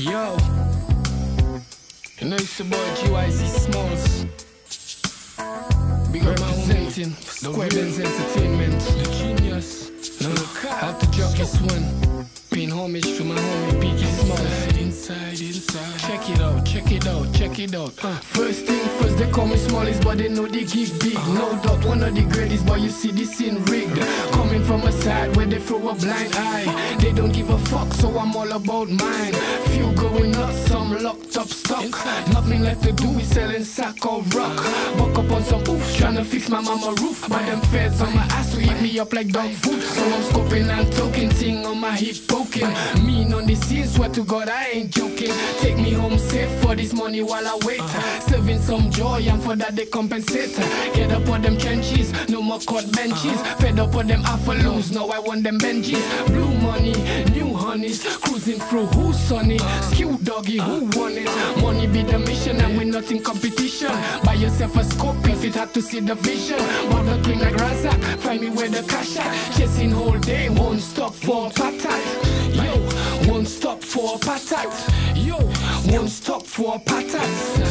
Yo, you know it's your boy GYZ Smallz. Big up representing SqwebEndz Entertainment, the genius. Now look how to drop this one. Paying homage to my homie Biggie Smalls. Inside, inside. Check it out, check it out, it out. Uh, first thing first, they call me Smallies, but they know they give big. No doubt, one of the greatest, but you see this scene rigged. Coming from a side where they throw a blind eye. They don't give a fuck, so I'm all about mine. Few going up, some locked up stock. Nothing left to do, we selling sack or rock. Buck up on some oof, tryna fix my mama roof. But them feds on my ass to eat me up like dog food. So I'm scoping and talking, ting on my hip poking. Mean on the scene, swear to God I ain't joking. Take me home safe for this money while I wait. Serving some joy and for that they compensate. Get up on them trenches, no more court benches. Uh-huh. Fed up on them affaloons, now I want them Benjis. Blue money, new honeys, cruising through who's sunny. Uh-huh. Squ Dawgy, who uh-huh. won it? Money be the mission and we're not in competition. Buy yourself a scope if it had to see the vision. Mother king like Razak, find me where the cash at. Chasing whole day, won't stop for a patat. Yo, won't stop for a patat. Stop for a patat.